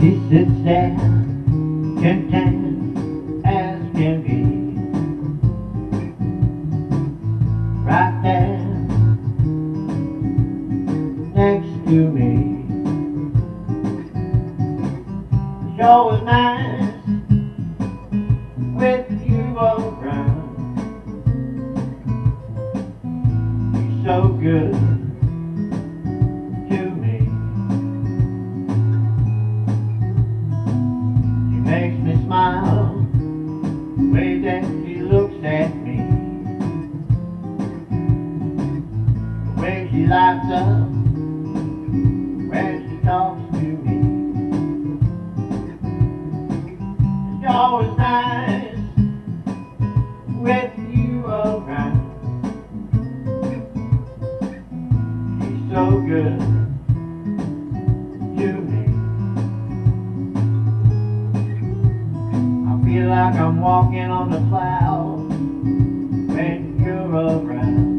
sits there, content as can be. Right there, next to me. Show is nice with you around. You're so good lights up when she talks to me. It's always nice with you around. She's so good to me. I feel like I'm walking on the clouds when you're around.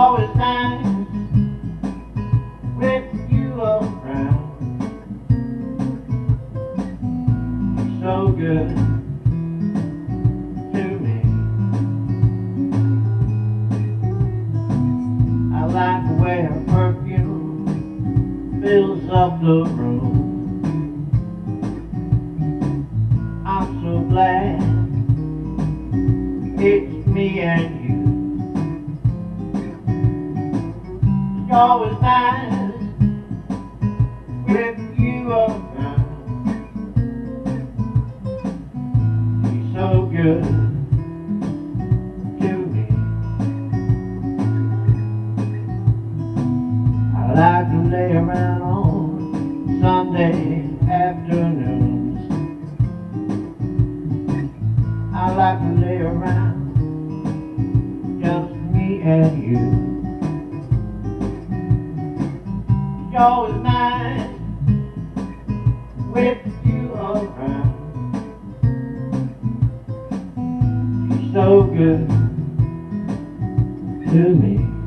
Always nice with you around. You're so good to me. I like the way her perfume fills up the room. I'm so glad it's me and you. Always nice with you around. You're so good to me. I like to lay around on Sunday afternoons. I like to lay around just me and you. Always nice with you around. You're so good to me.